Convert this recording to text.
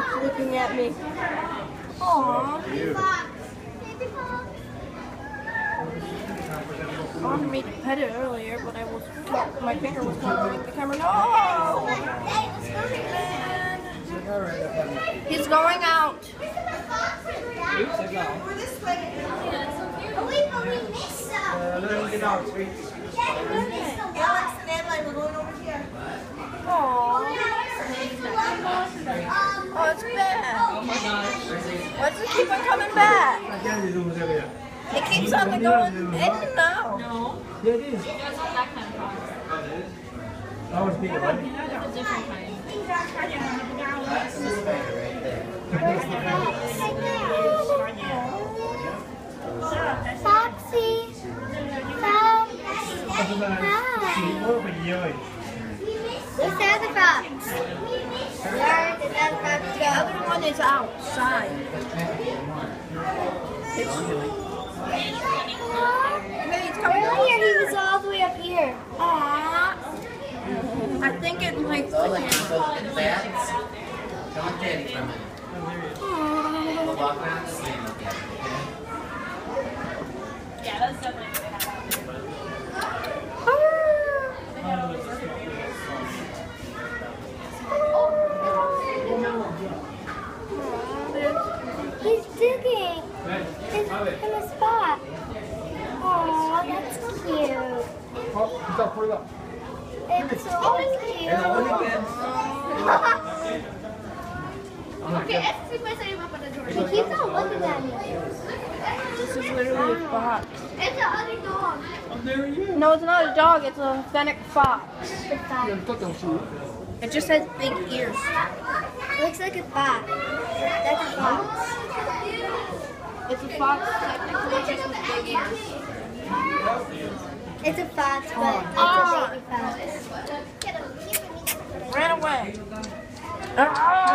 at me. Aww. I wanted me to pet it earlier, but I was my finger was controlling the camera. No! He's going out. Alex and Emily, we're going over here. Aww. Oh, it's bad. Why does it keep on coming back? It keeps on going in and out. No, Yeah, it is. it's not that kind of product. I was being right. It's a different kind. Foxy. Fox. Hi. Open yours. Where's the other fox? Where did the other fox The go? Other one is outside. Maybe it's coming Earlier he was all the way up here. Aww. I think it likes the camera. And bats, come and get it from it. We'll walk around the sand with? Yeah, that's definitely what they have out there. He's digging in, in a spot. Oh, that's cute. Oh, It's so cute. Okay, let's pick myself up at the door. He keeps. This is literally a fox. It's an ugly dog. Oh, there he is. No, it's not a dog. It's a fennec fox. It just has big ears. It looks like a fox. That's a fox. It's a fox technically just with big ears. It's a fox, but it's Ah. a baby fox. Ran away. Ah!